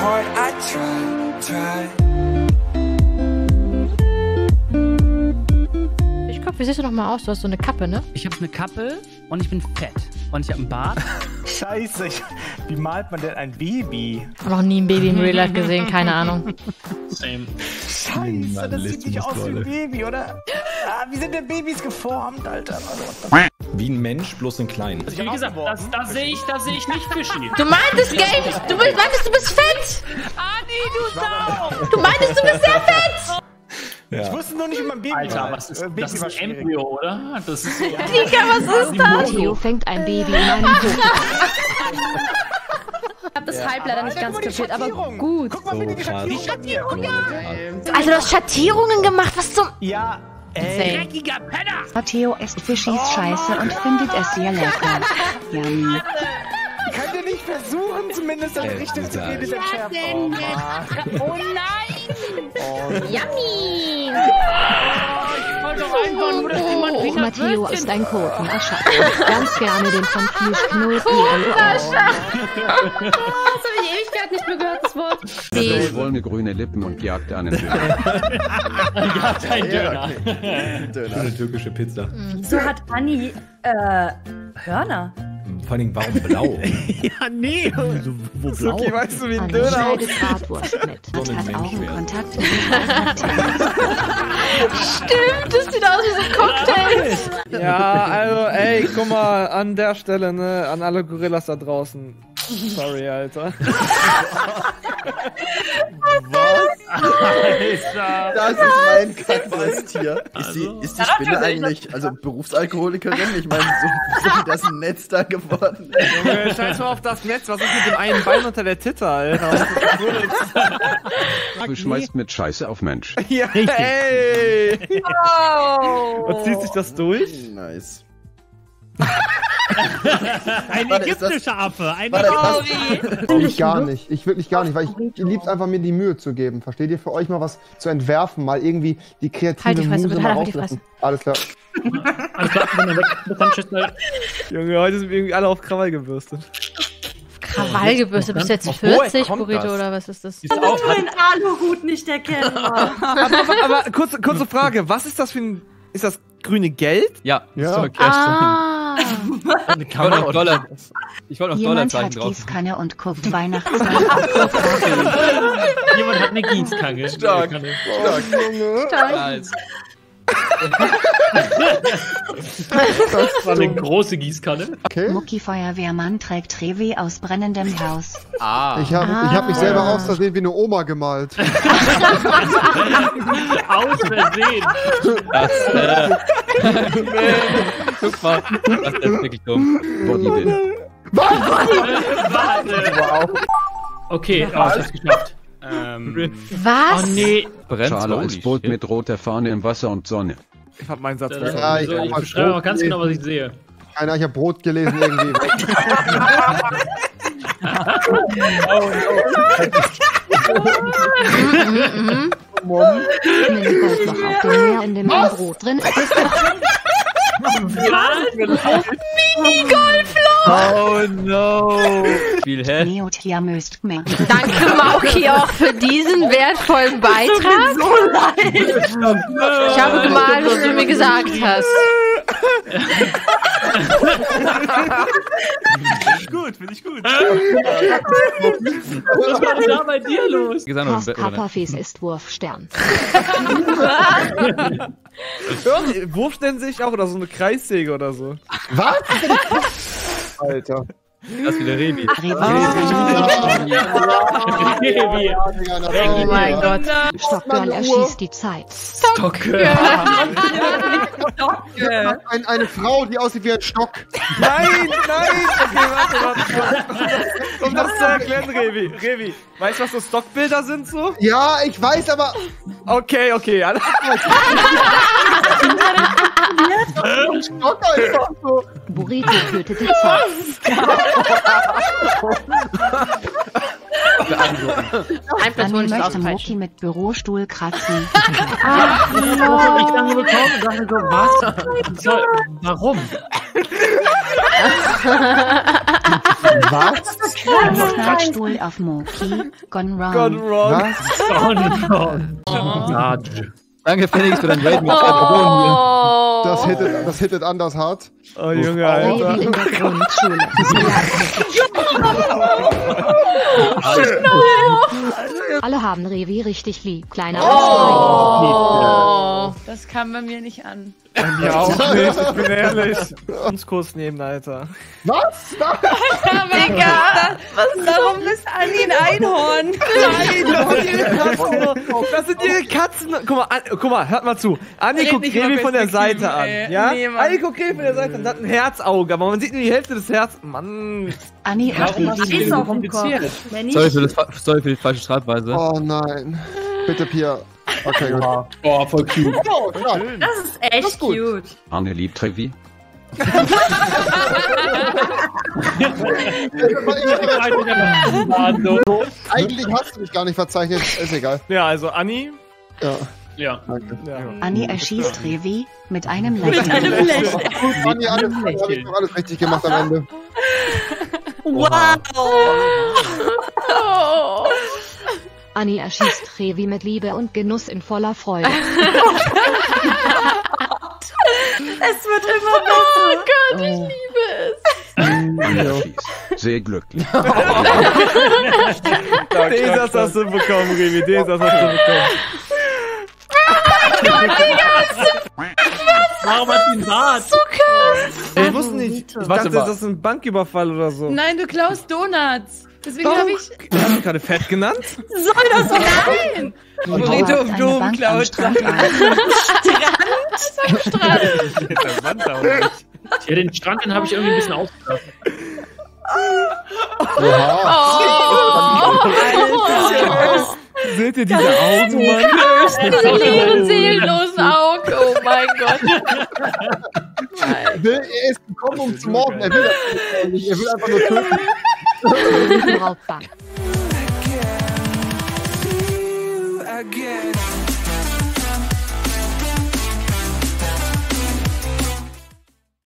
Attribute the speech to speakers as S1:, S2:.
S1: hard, I try, try.
S2: Ich glaube, wie siehst du noch mal aus? Du hast so eine Kappe, ne?
S3: Ich habe eine Kappe und ich bin fett. Und ich habe einen Bart.
S4: Scheiße, ich, wie malt man denn ein Baby?
S2: Ich habe noch nie ein Baby in Real Life gesehen, keine Ahnung.
S3: Same.
S4: Scheiße, das sieht nicht aus wie ein Baby, oder? Ah, wie sind denn Babys geformt, Alter? Also, the
S5: Wie ein Mensch, bloß in klein.
S3: Wie gesagt, das, das sehe ich, das sehe ich nicht fishy.
S2: Du meintest, Game, du meintest, du bist fett!
S3: Nee, du Sau!
S2: Du meintest, du bist sehr fett!
S4: Ich wusste nur nicht, wie man Baby
S3: Alter,
S4: malt.
S3: was ist,
S4: Äh, Baby
S3: das ist
S4: war
S3: ein. Embryo, oder? Das ist
S2: Digga, was ist das?
S6: Theo fängt ein Baby in einem.
S7: Ich habe das Halb leider nicht
S4: Alter,
S7: ganz
S4: die
S7: kapiert, aber
S4: Schattierung.
S7: gut.
S4: Guck mal bitte die. Schattierung. Hier, guck mal.
S2: Also, du hast Schattierungen gemacht, was zum...
S4: Ja, ey.
S3: dreckiger Penner!
S6: Theo isst Fischis Scheiße und findet es sehr lecker. Yummy.
S4: Könnt ihr nicht versuchen, zumindest das
S5: Ey,
S4: Richtige zu gehen, dieser Schärfe? Oh.
S7: Oh nein!
S2: Yummy!
S3: Ich wollte doch einfach nur, dass jemand
S6: Oh,
S3: wieder
S6: Matteo ist ein Koten Schatten. Ganz gerne den von Fischknoten.
S7: Das habe nicht mehr gehört, das Wort.
S8: Der wollne grüne Lippen und jagte einen Döner.
S3: Ja, kein Döner.
S5: Eine türkische Pizza.
S7: So hat Anni, äh, Hörner.
S5: Vor allem, warum blau?
S3: Ja, nee. Wo blau?
S4: Okay, weißt du, wie ein Döner aussieht?
S6: Bratwurst mit.
S5: So
S6: Hat. Augenkontakt.
S2: Stimmt, das sieht aus wie so Cocktails.
S9: Ja, also, ey, guck mal, an der Stelle, ne, an alle Gorillas da draußen. Sorry, Alter.
S3: Alter.
S10: Das ist mein Kackwursttier. Ist die, ist die Spinne eigentlich, also Berufsalkoholikerin? Ich meine, so, so wie das Netz da geworden ist.
S9: Junge, scheiß mal auf das Netz, was ist mit dem einen Bein unter der Titte, Alter?
S8: Du schmeißt mit Scheiße auf Mensch.
S9: ja, ey! Und zieht sich das durch?
S10: Nice.
S3: Ein
S10: ist
S3: ägyptischer Affe. Ein
S10: das,
S11: Ich gar nicht. Ich wirklich gar nicht, weil ich lieb's einfach, mir die Mühe zu geben. Versteht ihr? Für euch mal was zu entwerfen, mal irgendwie die kreative
S2: Halt die Fresse,
S11: Muse
S2: bitte,
S11: mal
S2: halt die
S11: rauslassen. Alles klar.
S3: Alles klar, weg. Dann, tschüss. ne?
S9: Junge, heute sind wir irgendwie alle auf Krawall gebürstet.
S2: Krawall gebürstet. Bist du jetzt
S4: Woher
S2: 40,
S4: kommt
S2: Burrito,
S4: das?
S2: oder was ist das?
S3: Ist auch, hat,
S7: den Aluhut nicht erkennen.
S9: Aber, aber, aber kurze, kurze Frage, was ist das für ein... Ist das grüne Geld?
S3: ja,
S11: Ja.
S3: so, okay.
S2: Ah,
S3: Ich wollte noch Dollar. Ich wollte noch
S6: Jemand
S3: Dollarzeichen
S6: hat
S3: drauf.
S6: Gießkanne und guckt Weihnachtsmann
S3: Jemand hat eine Gießkanne.
S10: Stark.
S3: Kanne.
S10: Stark.
S3: Nice. Das war eine große Gießkanne.
S11: Okay?
S6: Mucki Feuerwehrmann trägt Rewe aus brennendem Haus.
S3: Ah.
S11: Ich habe ich hab mich selber aus Versehen wie eine Oma gemalt.
S3: Aus Versehen. Das, äh. Guck mal. Das ist wirklich dumm.
S8: Bodybuilder.
S3: Warte. Okay, oh, ich hab's geschafft. Ähm.
S2: was?
S3: Oh nee. Brennt
S8: Schale als Boot mit roter Fahne im Wasser und Sonne.
S9: Ich hab meinen Satz
S3: Das,
S9: besser.
S11: Ja, ich
S3: so,
S11: hab
S3: ich
S11: mal
S3: beschreibe auch
S11: Brot
S3: ganz
S11: gelesen.
S3: genau, was ich sehe.
S11: Keiner, ich habe Brot gelesen irgendwie.
S2: Mhm, mhm.
S6: In dem Goldloch auf dem Meer, in dem Brot drin ist.
S9: Oh no!
S6: Mehr.
S2: Danke, Mauki, auch für diesen wertvollen Beitrag. Ich habe gemalt, was du mir gesagt hast.
S4: Gut, finde ich gut.
S3: Was war denn da bei dir los?
S6: Kapperfes ist Wurfstern.
S9: Ja, Wurfstellen sehe ich auch oder so eine Kreissäge oder so.
S11: Was? Alter.
S3: Das ist wieder Rebi. Rebi.
S2: Oh mein Gott.
S6: Stockgirl erschießt die Zeit.
S3: Stocke.
S11: Ein, eine Frau, die aussieht wie ein Stock.
S9: Nein, nein! Okay, warte, warte, warte. Um das zu erklären, Revi, Revi, weißt du, was so Stockbilder sind so?
S11: Ja, ich weiß, aber
S9: Okay, okay,
S6: Die Zeit.
S2: Ein ist
S6: möchte. Mucki mit Bürostuhl kratzen.
S3: Ich lange bekommen und dachte so, was? Soll, warum?
S11: Was?
S6: Knallstuhl auf Moki. Gone wrong.
S9: Gone wrong.
S3: Danke, Phoenix, für dein Raid.
S2: Oh.
S11: Das hittet, das hittet anders hart.
S9: Oh, Junge, Alter.
S6: in der Grundschule. Alle haben Revi richtig lieb. Kleiner
S2: Oh.
S7: Das kam bei mir nicht an.
S9: Ja, auch nicht, ich bin ehrlich. Uns Kurs nehmen, Alter.
S11: Was? Nein.
S2: Digga.
S7: Warum ist Anni ein Einhorn?
S9: Nein, das sind ihre Katzen. Das sind ihre Katzen. Guck mal, An guck mal, hört mal zu. Anni guckt Revi von der Seite an.
S7: ey.
S9: Ja?
S7: Nee.
S9: Anni guckt Revi von der Seite an. Das hat ein Herzauge, aber man sieht nur die Hälfte des Herzens. Mann.
S6: Anni und Revi.
S7: Ist auf dem Kopf.
S3: Sorry für, das, sorry für die falsche Schreibweise.
S11: Oh nein. Bitte, Pia. Okay, gut.
S5: Oh, voll cute.
S11: Oh, ja.
S7: Das ist echt cute.
S8: Arne liebt Trevi.
S11: Eigentlich hast du mich gar nicht verzeichnet. Ist egal.
S9: Ja, also Anni.
S11: Ja.
S5: Ja.
S11: Danke.
S9: Ja.
S6: Anni erschießt Revi mit einem Lächeln.
S7: einem Lächeln.
S11: Manni, alles, habe ich doch alles richtig gemacht am Ende.
S7: Wow.
S2: Oh.
S6: Anni erschießt Revi mit Liebe und Genuss in voller Freude.
S7: Es wird immer besser.
S2: Gott, ich liebe es.
S8: Sehr glücklich.
S9: Den Satz hast du bekommen, Revi. Den Satz hast du bekommen.
S3: Warum hat sie einen Bart?
S9: Ich wusste nicht. Ich
S3: Warte
S9: dachte, das ist ein Banküberfall oder so.
S7: Nein, du klaust Donuts. Deswegen habe ich.
S9: Hast du gerade fett genannt?
S7: Soll das so sein? Burrito
S6: du
S7: auf Dom
S6: eine Bank am
S7: klaut.
S6: Strand
S3: Ja, den Strand, den habe ich irgendwie ein bisschen ausgedacht.
S2: Oh.
S9: Seht ihr diese Augen, Mann?
S2: Diese leeren, seelenlosen Augen. Oh mein Gott.
S11: Er ist gekommen, um zu morden. Er will. Er will einfach nur töten.
S6: ne
S1: pas.